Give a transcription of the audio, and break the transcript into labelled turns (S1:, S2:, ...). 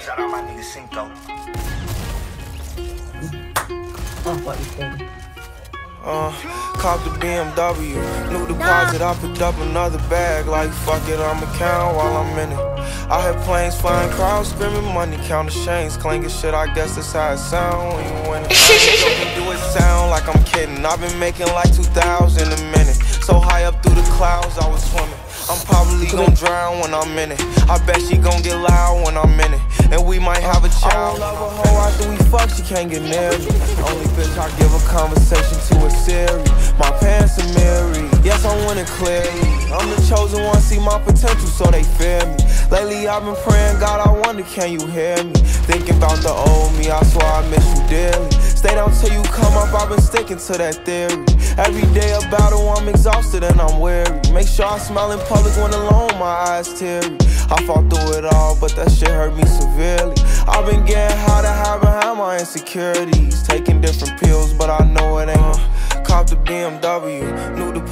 S1: Shout out my nigga Cinco.
S2: Oh, what you think?
S3: Uh, cop the BMW. New deposit, I picked up another bag. Like, fuck it, I'ma count while I'm in it. I had planes flying, crowds screaming, money counting chains, clanking shit. I guess that's how it sound when you win it. Do it sound like I'm kidding. I've been making like 2,000 a minute. Probably gon' drown when I'm in it. I bet she gon' get loud when I'm in it. And we might have a child. I don't love a hoe after we fuck, she can't get near me. Only bitch I give a conversation to a Siri. My pants are mirrored. Yes, I'm winning clearly. I'm the chosen one, see my potential, so they fear me. Lately I've been praying, God, I wonder, can you hear me? Thinking about the old me, I swear I miss you dearly. Stay down till you come up, I've been sticking to that theory. Every day a battle, I'm exhausted and I'm weary. Make sure I smile in public when alone, my eyes teary. I fought through it all, but that shit hurt me severely. I've been getting high to hide behind my insecurities. Taking different pills, but I know it ain't. Cop the BMW, new deposit.